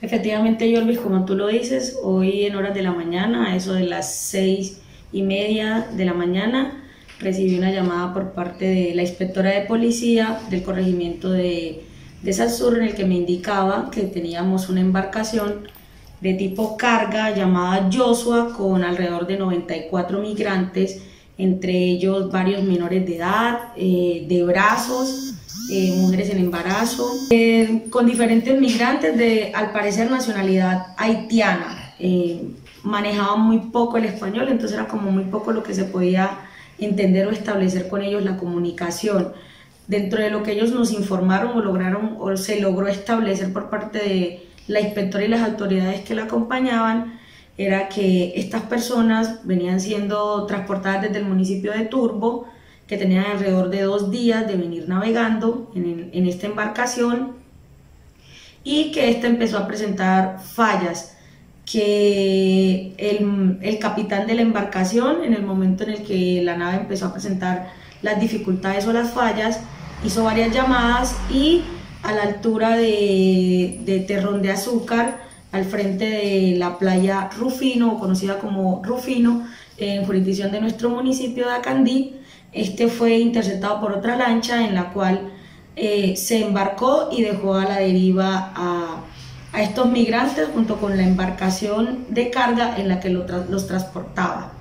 Efectivamente, Jorvis, como tú lo dices, hoy en horas de la mañana, a eso de las seis y media de la mañana, recibí una llamada por parte de la inspectora de policía del corregimiento de, de en el que me indicaba que teníamos una embarcación de tipo carga llamada Joshua con alrededor de 94 migrantes, entre ellos varios menores de edad, eh, de brazos, eh, mujeres en embarazo, eh, con diferentes migrantes de, al parecer, nacionalidad haitiana. manejaban muy poco el español, entonces era como muy poco lo que se podía entender o establecer con ellos la comunicación. Dentro de lo que ellos nos informaron o lograron o se logró establecer por parte de la inspectora y las autoridades que la acompañaban, era que estas personas venían siendo transportadas desde el municipio de Turbo, que tenían alrededor de dos días de venir navegando en, esta embarcación y que esta empezó a presentar fallas que el, capitán de la embarcación, en el momento en el que la nave empezó a presentar las dificultades o las fallas, hizo varias llamadas y a la altura de Terrón de Azúcar, al frente de la playa Rufino, conocida como Rufino, en jurisdicción de nuestro municipio de Acandí, este fue interceptado por otra lancha en la cual eh, se embarcó y dejó a la deriva a a estos migrantes junto con la embarcación de carga en la que los transportaba.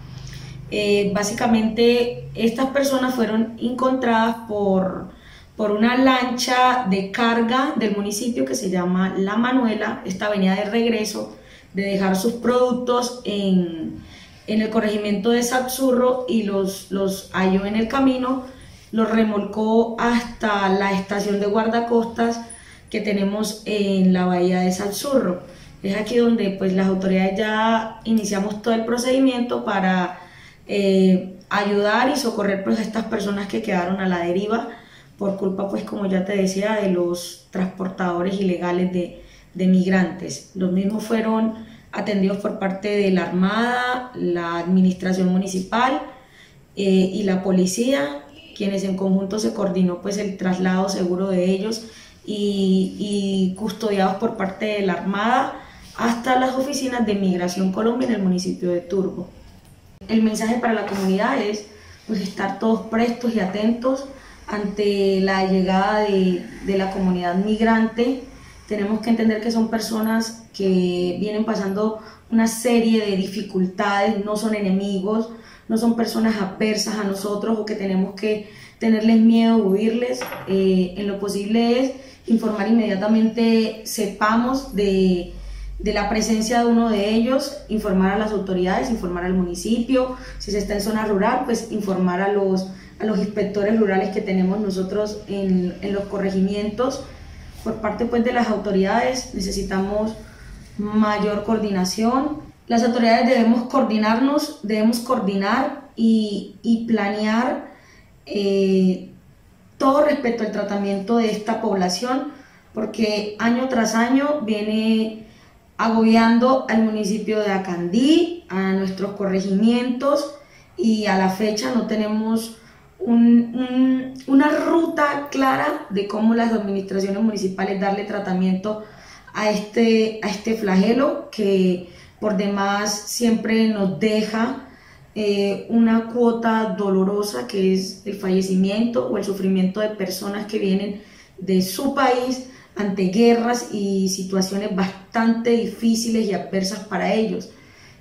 Eh, básicamente estas personas fueron encontradas por, por una lancha de carga del municipio que se llama La Manuela. Esta venía de regreso de dejar sus productos en, en el corregimiento de Sapsurro y los, los halló en el camino, los remolcó hasta la estación de guardacostas que tenemos en la bahía de Salzurro. Es aquí donde pues las autoridades ya iniciamos todo el procedimiento para eh, ayudar y socorrer pues a estas personas que quedaron a la deriva por culpa pues como ya te decía de los transportadores ilegales de, de migrantes. Los mismos fueron atendidos por parte de la Armada, la Administración Municipal eh, y la Policía, quienes en conjunto se coordinó pues el traslado seguro de ellos y, custodiados por parte de la Armada hasta las oficinas de Migración Colombia en el municipio de Turbo. El mensaje para la comunidad es pues, estar todos prestos y atentos ante la llegada de, de la comunidad migrante. Tenemos que entender que son personas que vienen pasando una serie de dificultades, no son enemigos, no son personas adversas a nosotros o que tenemos que tenerles miedo, huirles. Eh, en lo posible es informar inmediatamente, sepamos de, la presencia de uno de ellos, informar a las autoridades, informar al municipio, si se está en zona rural, pues informar a los, a los inspectores rurales que tenemos nosotros en, los corregimientos. Por parte pues, de las autoridades necesitamos mayor coordinación. Las autoridades debemos coordinarnos, debemos coordinar y, planear eh, todo respecto al tratamiento de esta población, porque año tras año viene agobiando al municipio de Acandí, a nuestros corregimientos, y a la fecha no tenemos una ruta clara de cómo las administraciones municipales darle tratamiento a este, a este flagelo que por demás siempre nos deja eh, una cuota dolorosa que es el fallecimiento o el sufrimiento de personas que vienen de su país ante guerras y situaciones bastante difíciles y adversas para ellos.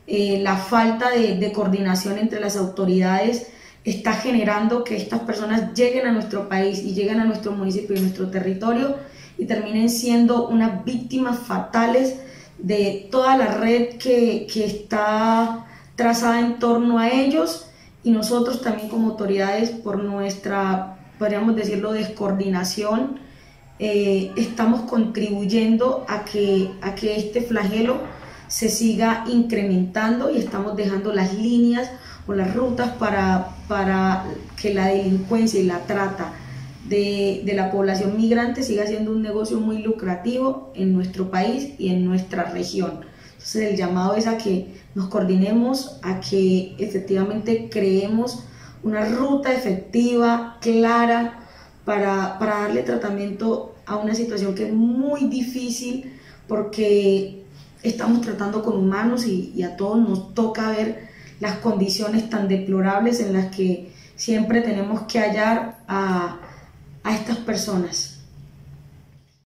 Eh, la falta de, de, coordinación entre las autoridades está generando que estas personas lleguen a nuestro país y lleguen a nuestro municipio y nuestro territorio y terminen siendo unas víctimas fatales de toda la red que, que está trazada en torno a ellos y nosotros también como autoridades por nuestra, podríamos decirlo, descoordinación, eh, estamos contribuyendo a que, a que este flagelo se siga incrementando y estamos dejando las líneas o las rutas para, para que la delincuencia y la trata de, de, la población migrante siga siendo un negocio muy lucrativo en nuestro país y en nuestra región. Entonces el llamado es a que nos coordinemos, a que efectivamente creemos una ruta efectiva, clara, para, para darle tratamiento a una situación que es muy difícil porque estamos tratando con humanos y, a todos nos toca ver las condiciones tan deplorables en las que siempre tenemos que hallar a, a estas personas.